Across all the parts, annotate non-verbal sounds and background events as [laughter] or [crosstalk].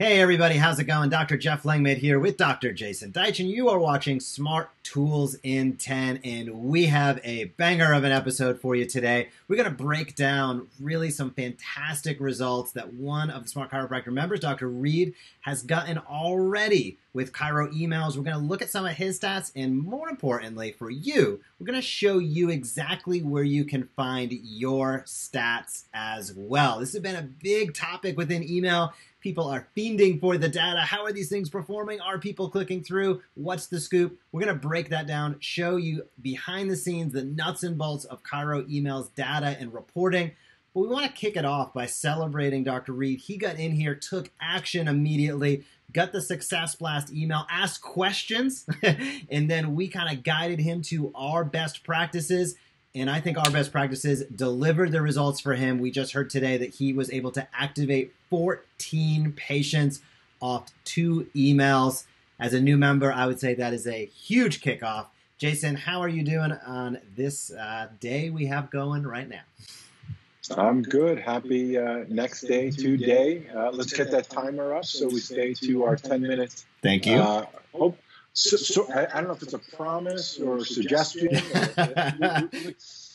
Hey everybody, how's it going? Dr. Jeff Langmaid here with Dr. Jason Deitch, and you are watching Smart Tools in 10, and we have a banger of an episode for you today. We're going to break down really some fantastic results that one of the Smart Chiropractor members, Dr. Reed, has gotten already with Chiro emails. We're going to look at some of his stats, and more importantly, for you, we're going to show you exactly where you can find your stats as well. This has been a big topic within email People are fiending for the data. How are these things performing? Are people clicking through? What's the scoop? We're going to break that down, show you behind the scenes, the nuts and bolts of Chiro emails, data, and reporting. But we want to kick it off by celebrating Dr. Reed. He got in here, took action immediately, got the Success Blast email, asked questions, [laughs] and then we kind of guided him to our best practices and I think our best practices delivered the results for him. We just heard today that he was able to activate 14 patients off two emails. As a new member, I would say that is a huge kickoff. Jason, how are you doing on this uh, day we have going right now? I'm good. Happy uh, next day, today. Uh, let's get that timer up so we stay to our 10 minutes. Thank you. Uh, hope so, so I, I, don't know if it's a promise or a suggestion. Or, [laughs]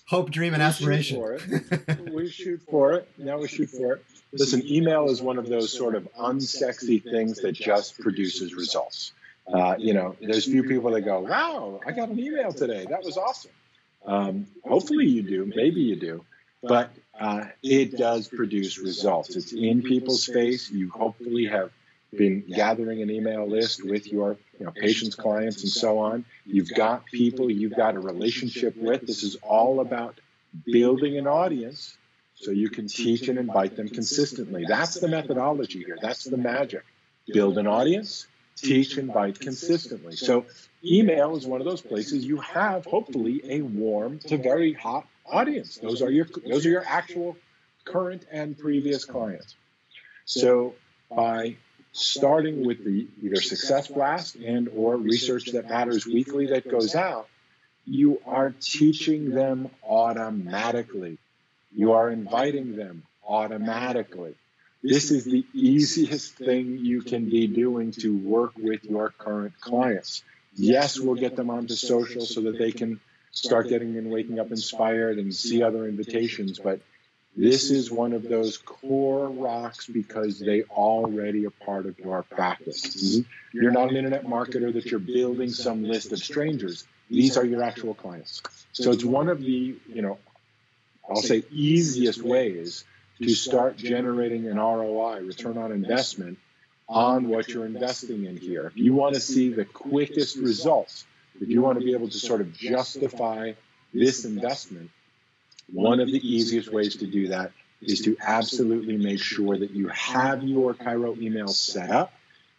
Hope, dream, and aspiration. We shoot, for it. [laughs] we shoot for it. Now we shoot for it. Listen, email is one of those sort of unsexy things that just produces results. Uh, you know, there's few people that go, "Wow, I got an email today. That was awesome." Um, hopefully, you do. Maybe you do, but uh, it does produce results. It's in people's face. You hopefully have been gathering an email list with your you know, patients, clients, and so on. You've got people you've got a relationship with. This is all about building an audience so you can teach and invite them consistently. That's the methodology here. That's the magic. Build an audience, teach, invite consistently. So email is one of those places you have hopefully a warm to very hot audience. Those are your those are your actual current and previous clients. So by starting with the either success blast and or research that matters weekly that goes out you are teaching them automatically. You are inviting them automatically. This is the easiest thing you can be doing to work with your current clients. Yes we'll get them onto social so that they can start getting and waking up inspired and see other invitations but this is one of those core rocks because they already are part of your practice. Mm-hmm. You're not an internet marketer that you're building some list of strangers. These are your actual clients. So it's one of the, you know, I'll say easiest ways to start generating an ROI, return on investment, on what you're investing in here. If you want to see the quickest results, if you want to be able to sort of justify this investment, one of the easiest ways to do that is to absolutely make sure that you have your Chiro email set up,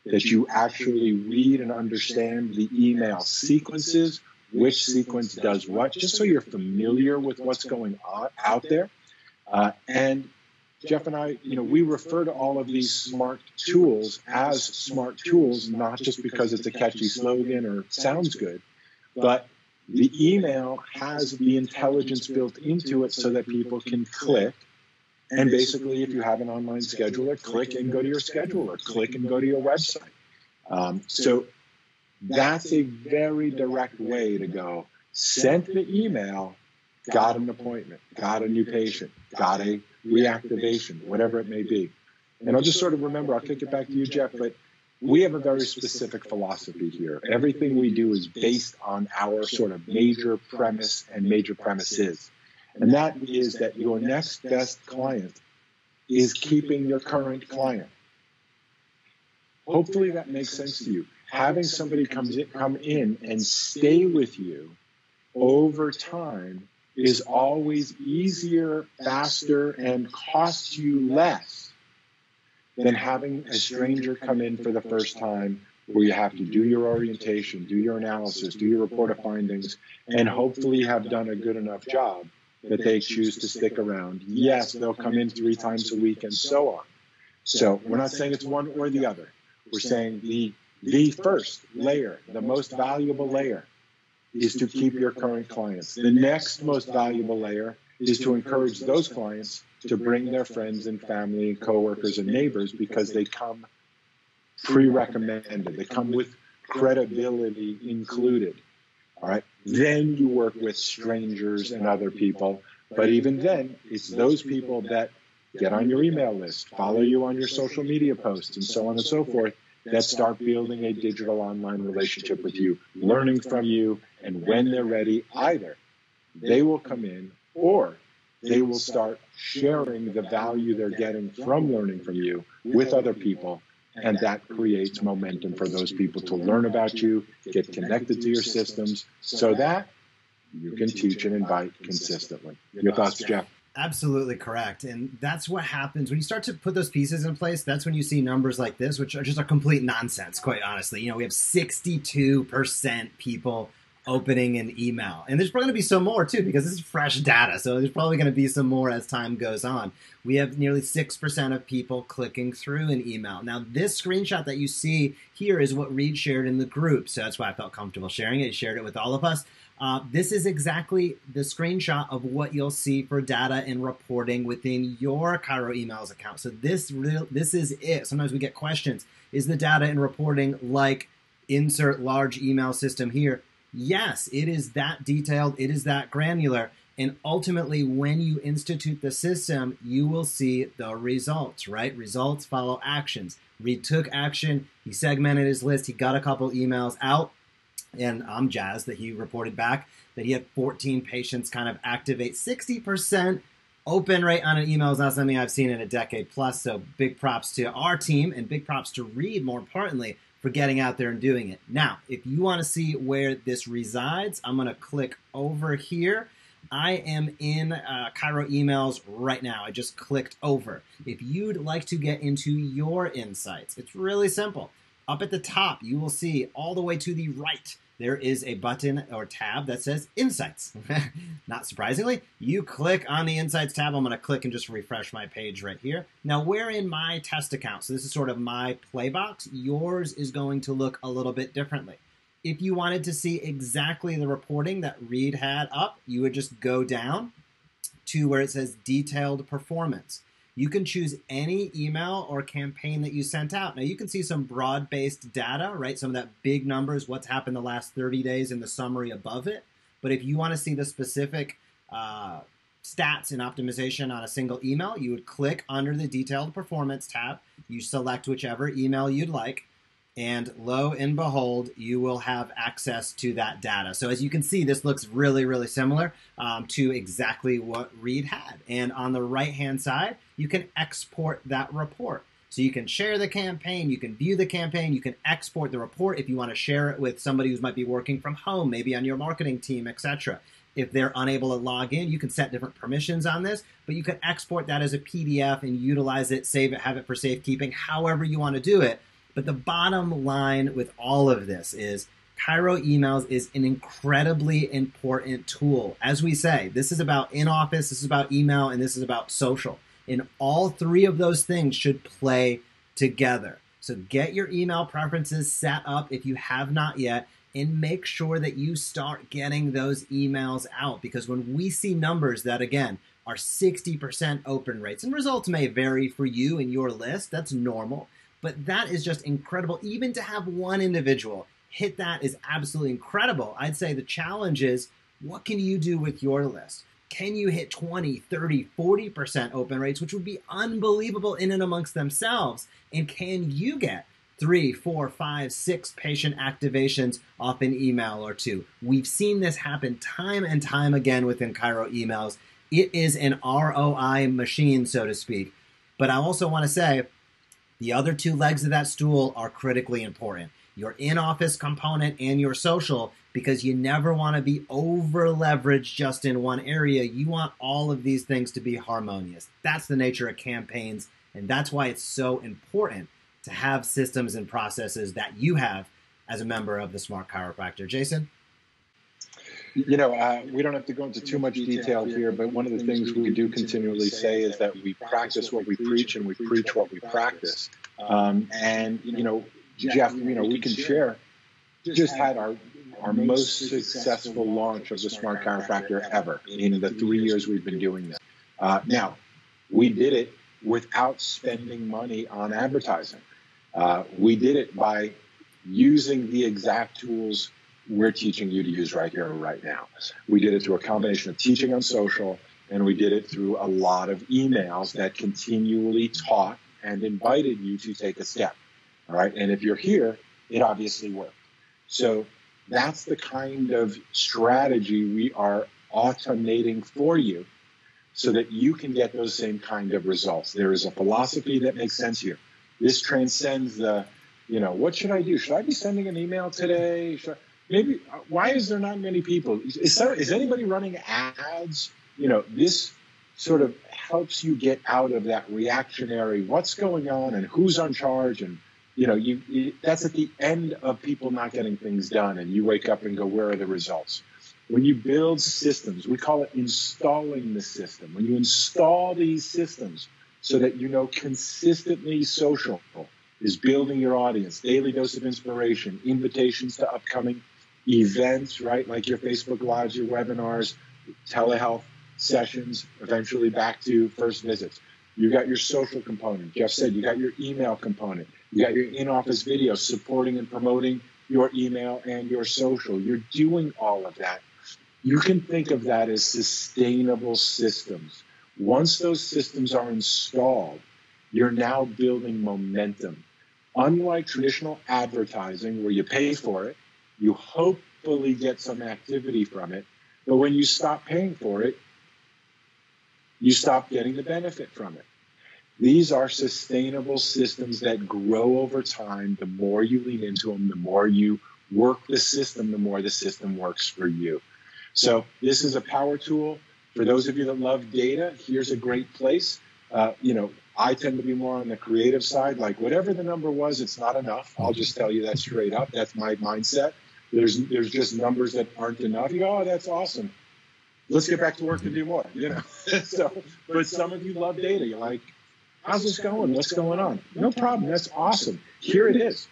that you actually read and understand the email sequences, which sequence does what, just so you're familiar with what's going on out there. Uh, and Jeff and I, you know, we refer to all of these smart tools as smart tools, not just because it's a catchy slogan or sounds good, but the email has the intelligence built into it so that people can click. And basically, if you have an online scheduler, click and go to your scheduler, click and go to your website. Um, so that's a very direct way to go. Sent the email, got an appointment, got a new patient, got a reactivation, whatever it may be. And I'll just sort of remember, I'll kick it back to you, Jeff, but we have a very specific philosophy here. Everything we do is based on our sort of major premise and major premises. And that is that your next best client is keeping your current client. Hopefully that makes sense to you. Having somebody comes in, come in and stay with you over time is always easier, faster, and costs you less than having a stranger come in for the first time where you have to do your orientation, do your analysis, do your report of findings, and hopefully have done a good enough job that they choose to stick around. Yes, they'll come in three times a week and so on. So we're not saying it's one or the other. We're saying the the first layer, the most valuable layer, is to keep your current clients. The next most valuable layer is to encourage those clients to bring their friends and family and coworkers and neighbors because they come pre-recommended. They come with credibility included. All right. Then you work with strangers and other people. But even then, it's those people that get on your email list, follow you on your social media posts, and so on and so forth, that start building a digital online relationship with you, learning from you, and when they're ready, either they will come in or they will start sharing the value they're getting from learning from you with other people. And that creates momentum for those people to learn about you, get connected to your systems, so that you can teach and invite consistently. Your thoughts, Jeff? Absolutely correct. And that's what happens when you start to put those pieces in place. That's when you see numbers like this, which are just a complete nonsense, quite honestly. You know, we have 62% people opening an email. And there's probably going to be some more too, because this is fresh data. So there's probably going to be some more as time goes on. We have nearly 6% of people clicking through an email. Now, this screenshot that you see here is what Reed shared in the group. So that's why I felt comfortable sharing it. He shared it with all of us. Uh, this is exactly the screenshot of what you'll see for data and reporting within your Chiro Emails account. So this real, this is it. Sometimes we get questions: Is the data and reporting like insert large email system here? Yes, it is that detailed. It is that granular. And ultimately, when you institute the system, you will see the results, right? Results follow actions. Reed took action. He segmented his list. He got a couple emails out and I'm jazzed that he reported back that he had 14 patients kind of activate 60% open rate on an email is not something I've seen in a decade plus. So big props to our team and big props to Reed, more importantly, for getting out there and doing it. Now, if you want to see where this resides, I'm going to click over here. I am in uh, Chiro emails right now. I just clicked over. If you'd like to get into your insights, it's really simple. Up at the top, you will see all the way to the right there is a button or tab that says Insights. [laughs] Not surprisingly, you click on the Insights tab. I'm going to click and just refresh my page right here. Now, we're in my test account, so this is sort of my play box. Yours is going to look a little bit differently. If you wanted to see exactly the reporting that Reed had up, you would just go down to where it says Detailed Performance you can choose any email or campaign that you sent out. Now you can see some broad-based data, right? Some of that big numbers, what's happened the last 30 days in the summary above it. But if you want to see the specific uh, stats and optimization on a single email, you would click under the detailed performance tab. You select whichever email you'd like. And lo and behold, you will have access to that data. So as you can see, this looks really, really similar um, to exactly what Reed had. And on the right-hand side, you can export that report. So you can share the campaign, you can view the campaign, you can export the report if you want to share it with somebody who might be working from home, maybe on your marketing team, etc. If they're unable to log in, you can set different permissions on this, but you can export that as a PDF and utilize it, save it, have it for safekeeping, however you want to do it but the bottom line with all of this is Chiro emails is an incredibly important tool. As we say, this is about in office, this is about email, and this is about social. And all three of those things should play together. So get your email preferences set up if you have not yet, and make sure that you start getting those emails out. Because when we see numbers that, again, are 60% open rates, and results may vary for you and your list, that's normal. But that is just incredible. Even to have one individual hit that is absolutely incredible. I'd say the challenge is what can you do with your list? Can you hit 20, 30, 40% open rates, which would be unbelievable in and amongst themselves? And can you get three, four, five, six patient activations off an email or two? We've seen this happen time and time again within Chiro emails. It is an ROI machine, so to speak. But I also want to say, the other two legs of that stool are critically important your in office component and your social because you never want to be over leveraged just in one area. You want all of these things to be harmonious. That's the nature of campaigns, and that's why it's so important to have systems and processes that you have as a member of the Smart Chiropractor. Jason? You know, uh, we don't have to go into too much detail here, but one of the things we do continually say is that we practice what we preach and we preach what we practice. Um, and, you know, Jeff, you know, we can share, just had our our most successful launch of the Smart Chiropractor ever in the three years we've been doing this. Uh, now, we did it without spending money on advertising. Uh, we did it by using the exact tools we're teaching you to use right here and right now. We did it through a combination of teaching on social, and we did it through a lot of emails that continually taught and invited you to take a step. All right. And if you're here, it obviously worked. So that's the kind of strategy we are automating for you so that you can get those same kind of results. There is a philosophy that makes sense here. This transcends the, you know, what should I do? Should I be sending an email today? Should I, maybe, why is there not many people? Is, there, is anybody running ads? You know, this sort of helps you get out of that reactionary, what's going on and who's on charge and you know, you, you, that's at the end of people not getting things done, and you wake up and go, where are the results? When you build systems, we call it installing the system. When you install these systems so that you know consistently social is building your audience, daily dose of inspiration, invitations to upcoming events, right? Like your Facebook Lives, your webinars, telehealth sessions, eventually back to first visits. You got your social component. Jeff said you got your email component. You got your in office video supporting and promoting your email and your social. You're doing all of that. You can think of that as sustainable systems. Once those systems are installed, you're now building momentum. Unlike traditional advertising, where you pay for it, you hopefully get some activity from it. But when you stop paying for it, you stop getting the benefit from it. These are sustainable systems that grow over time. The more you lean into them, the more you work the system, the more the system works for you. So this is a power tool. For those of you that love data, here's a great place. Uh, you know, I tend to be more on the creative side. Like whatever the number was, it's not enough. I'll just tell you that straight up. That's my mindset. There's there's just numbers that aren't enough. You go, oh, that's awesome. Let's get back to work and do more. You know. [laughs] so, but some of you love data. You're like, How's this going? What's going on? No problem. That's awesome. Here it is.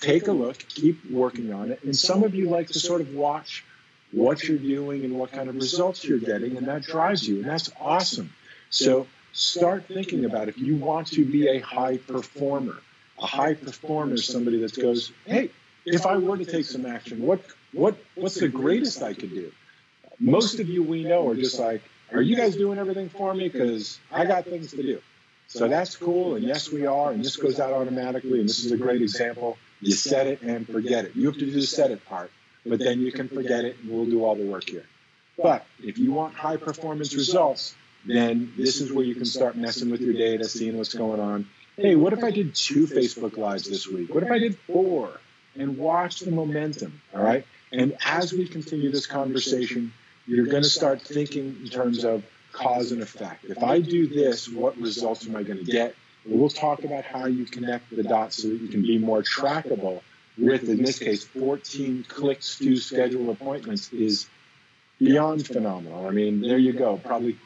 Take a look, keep working on it. And some of you like to sort of watch what you're doing and what kind of results you're getting, and that drives you. And that's awesome. So start thinking about if you want to be a high performer. A high performer is somebody that goes, hey, if I were to take some action, what what what's the greatest I could do? Most of you we know are just like, are you guys doing everything for me? Because I got things to do. So that's cool, and yes, we are, and this goes out automatically, and this is a great example. You set it and forget it. You have to do the set it part, but then you can forget it, and we'll do all the work here. But if you want high performance results, then this is where you can start messing with your data, seeing what's going on. Hey, what if I did two Facebook Lives this week? What if I did four? And watch the momentum, all right? And as we continue this conversation, you're going to start thinking in terms of cause and effect. If I do this, what results am I going to get? We'll talk about how you connect the dots so that you can be more trackable with, in this case, 14 clicks to schedule appointments is beyond phenomenal. I mean, there you go. Probably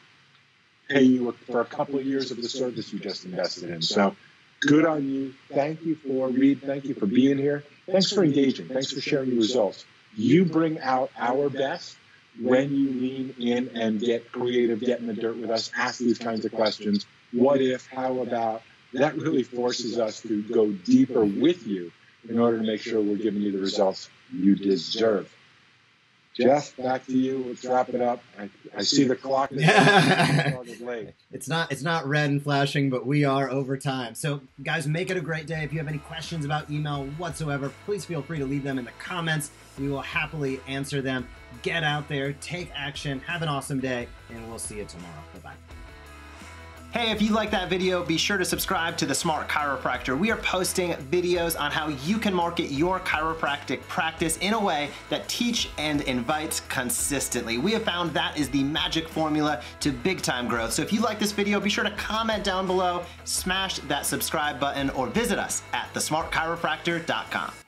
pay you for a couple of years of the service you just invested in. So good on you. Thank you for Reed. Thank you for being here. Thanks for engaging. Thanks for sharing your results. You bring out our best when you lean in and get creative, get in the dirt with us, ask these kinds of questions. What if, how about? That really forces us to go deeper with you in order to make sure we're giving you the results you deserve. Jeff, back to you. Let's wrap it up. I, I see the clock. [laughs] it's not it's not red and flashing, but we are over time. So, guys, make it a great day. If you have any questions about email whatsoever, please feel free to leave them in the comments. We will happily answer them. Get out there, take action, have an awesome day, and we'll see you tomorrow. Bye bye. Hey, if you like that video, be sure to subscribe to The Smart Chiropractor. We are posting videos on how you can market your chiropractic practice in a way that teach and invites consistently. We have found that is the magic formula to big time growth. So if you like this video, be sure to comment down below, smash that subscribe button, or visit us at thesmartchiropractor.com.